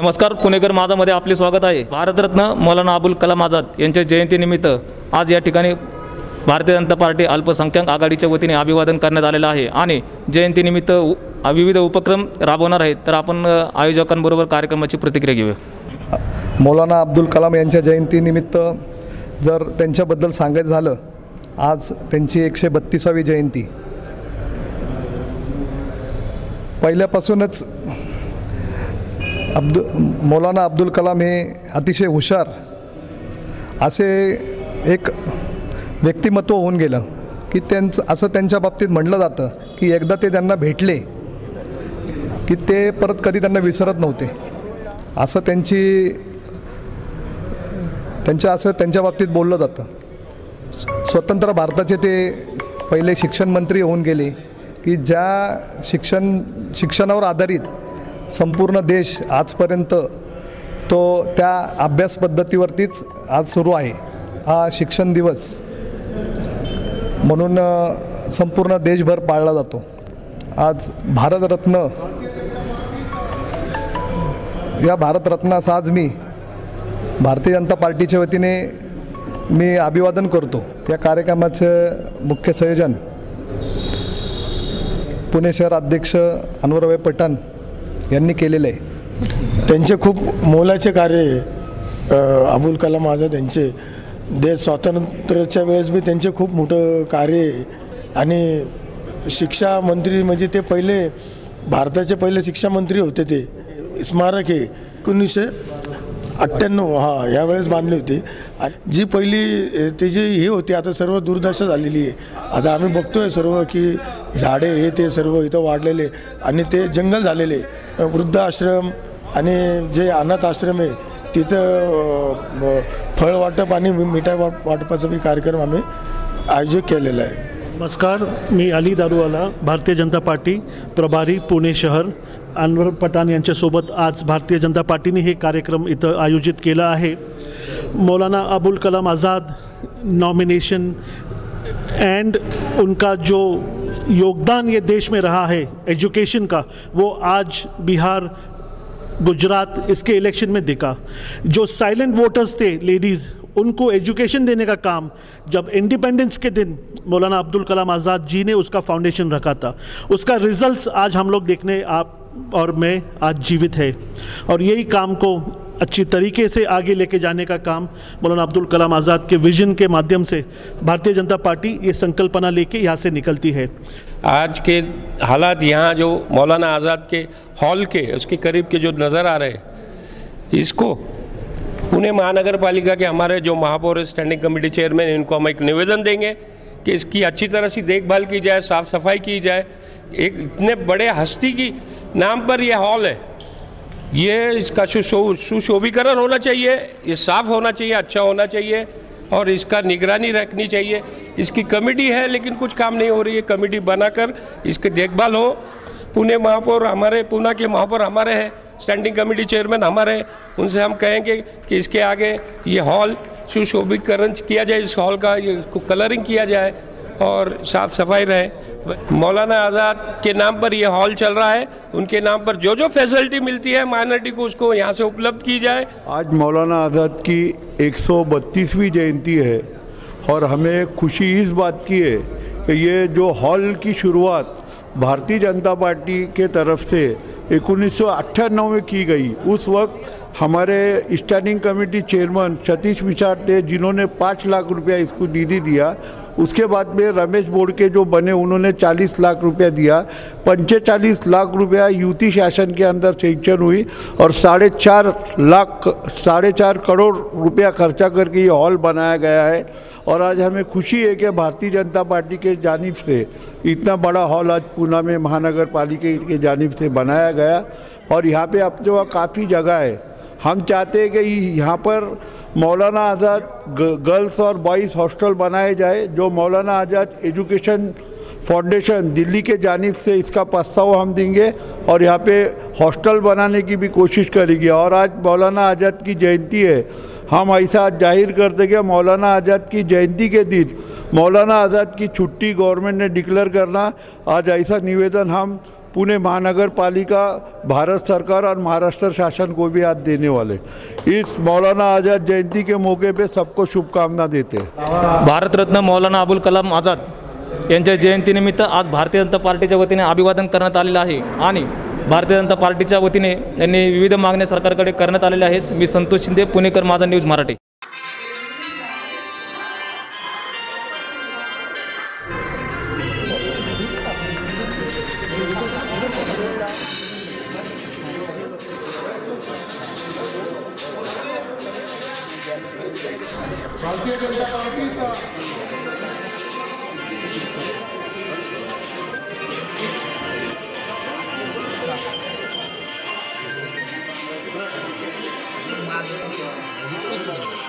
नमस्कार पुणेकर माझामध्ये आपले स्वागत आहे. भारतरत्न मौलाना अबुल कलाम आझाद यांच्या जयंतीनिमित्त आज या ठिकाणी भारतीय जनता पार्टी अल्पसंख्याक आघाडीच्या वतीने अभिवादन करण्यात आलेलं आहे आणि जयंतीनिमित्त उ- विविध उपक्रम राबवणार आहेत. तर आपण आयोजकांबरोबर कार्यक्रमाची प्रतिक्रिया घेऊया. मौलाना अब्दुल कलाम यांच्या जयंतीनिमित्त जर त्यांच्याबद्दल सांगायचं झालं आज त्यांची एकशे बत्तीसावी जयंती. पहिल्यापासूनच अब्दु मौलाना अब्दुल कलाम हे अतिशय हुशार असे एक व्यक्तिमत्व होऊन गेलं की त्यांचं असं त्यांच्या बाबतीत म्हटलं जातं की एकदा ते त्यांना भेटले की ते परत कधी त्यांना विसरत नव्हते. असं त्यांची त्यांच्या असं त्यांच्या बाबतीत बोललं जातं. स्वतंत्र भारताचे ते पहिले शिक्षण मंत्री होऊन गेले की ज्या शिक्षण शिक्षणावर आधारित संपूर्ण देश आजपर्यंत तो त्या अभ्यास पद्धतीवरतीच आज सुरू आहे. हा शिक्षण दिवस म्हणून संपूर्ण देशभर पाळला जातो. आज भारतरत्न या भारतरत्नास आज मी भारतीय जनता पार्टीच्या वतीने मी अभिवादन करतो. या कार्यक्रमाचं मुख्य संयोजन पुणे शहर अध्यक्ष अनवरभाई पठाण यांनी केलेलं आहे. त्यांचे खूप मोलाचे कार्य अबुल कलाम आझाद यांचे. देश स्वातंत्र्याच्या वेळेस बी त्यांचे खूप मोठं कार्य आणि शिक्षा मंत्री म्हणजे ते पहिले भारताचे पहिले शिक्षा मंत्री होते ते. स्मारक हे एकोणीसशे अठ्ठ्याण्णव हा यावेळेस बांधली होती. जी पहिली त्याची ही होती आता सर्व दुर्दशा झालेली आहे. आता आम्ही बघतोय सर्व की झाडे हे ते सर्व इथं वाढलेले आणि ते जंगल झालेले वृद्ध आश्रम आणि जे अनाथ आश्रम आहे तिथं फळ वाटप आणि मिठाई वाट वाटपाचा बी कार्यक्रम आम्ही आयोजित केलेला आहे. नमस्कार मी अली दारूवाला भारतीय जनता पार्टी प्रभारी पुणे शहर. अनवर पठाण यांच्यासोबत आज भारतीय जनता पार्टीने हे कार्यक्रम इथं आयोजित केला आहे. मौलाना अबुल कलाम आज़ाद नॉमिनेशन एंड उनका जो योगदान ये देश में रहा है एजुकेशन का, वो आज बिहार, गुजरात, इसके इलेक्शन में दिखा। जो साइलेंट वोटर्स थे लेडीज़ उनको एजुकेशन देने का काम, जब इंडिपेंडेंस के दिन मौलाना अब्दुल कलाम आज़ाद जी ने उसका फाउंडेशन रखा था। उसका रिजल्ट्स आज हम लोग देखने आप और मैं आज जीवित है। और यही काम को अच्छी तरीके से आगे लेके जाने का काम मौलाना अब्दुल कलाम आज़ाद के विजन के माध्यम से भारतीय जनता पार्टी ये संकल्पना लेके यहाँ से निकलती है। आज के हालात यहाँ जो मौलाना आज़ाद के हॉल के, उसके करीब के जो नज़र आ रहे हैं, इसको पुणे महानगर पालिका के हमारे जो महापौर स्टैंडिंग कमेटी चेयरमैन इनको हम एक निवेदन देंगे कि इसकी अच्छी तरह से देखभाल की जाए, साफ़ सफ़ाई की जाए। एक इतने बड़े हस्ती की नाम पर यह हॉल है। ये इसका सुशो सुशोभीकरण होना चाहिए, ये साफ़ होना चाहिए अच्छा होना चाहिए, और इसका निगरानी रखनी चाहिए। इसकी कमेटी है, लेकिन कुछ काम नहीं हो रही है। कमेटी बनाकर इसकी देखभाल हो। पुणे महापौर हमारे पूना के महापौर हमारे हैं स्टैंडिंग कमेटी चेयरमैन हमारे हैं। उनसे हम कहेंगे कि इसके आगे ये हॉल सुशोभीकरण किया जाए, इस हॉल का ये कलरिंग किया जाए। और साफ़ सफ़ाई रहे। मौलाना आज़ाद के नाम पर यह हॉल चल रहा है। उनके नाम पर जो जो फैसिलिटी मिलती है माइनॉरिटी को उसको यहाँ से उपलब्ध की जाए। आज मौलाना आज़ाद की 132वीं जयंती है और हमें खुशी इस बात की है कि ये जो हॉल की शुरुआत भारतीय जनता पार्टी के तरफ़ से उन्नीस में की गई, उस वक्त हमारे स्टैंडिंग कमेटी चेयरमैन सतीश विचार थे, जिन्होंने पाँच लाख रुपया इसको निधि दिया। उसके बाद में रमेश बोर्ड के जो बने, उन्होंने 40 लाख रुपया दिया। पंचेचालीस लाख रुपया यूती शासन के अंदर सेंक्शन हुई और साढ़े चार लाख, साढ़े चार करोड़ रुपया खर्चा करके ये हॉल बनाया गया है। और आज हमें खुशी है कि भारतीय जनता पार्टी के जानिब से इतना बड़ा हॉल आज पूना में महानगर पालिका के जानिब से बनाया गया। और यहाँ पे अब जो काफ़ी जगह है। हम चाहते हैं कि यहाँ पर मौलाना आज़ाद गर्ल्स और बॉयज़ हॉस्टल बनाए जाए, जो मौलाना आज़ाद एजुकेशन फाउंडेशन दिल्ली के जानिब से इसका प्रस्ताव हम देंगे और यहाँ पे हॉस्टल बनाने की भी कोशिश करेंगे। और आज मौलाना आज़ाद की जयंती है। हम ऐसा ज़ाहिर कर देंगे, मौलाना आज़ाद की जयंती के दिन मौलाना आज़ाद की छुट्टी गवर्नमेंट ने डिक्लेयर करना। आज ऐसा निवेदन हम पुणे महानगरपालिका भारत सरकार और महाराष्ट्र शासन को भी आज देने वाले। इस मौलाना आज़ाद जयंती के मौके पे सबको शुभकामना देते भारतरत्न मौलाना अबुल कलाम आझाद यांच्या जयंतीनिमित्त आज भारतीय जनता पार्टीच्या वतीने अभिवादन करण्यात आलेलं आहे आणि भारतीय जनता पार्टीच्या वतीने यांनी विविध मागण्या सरकारकडे करण्यात आलेल्या आहेत. मी Santosh Shinde Punekar Majha news Marathi. Saltiete la partita. Thank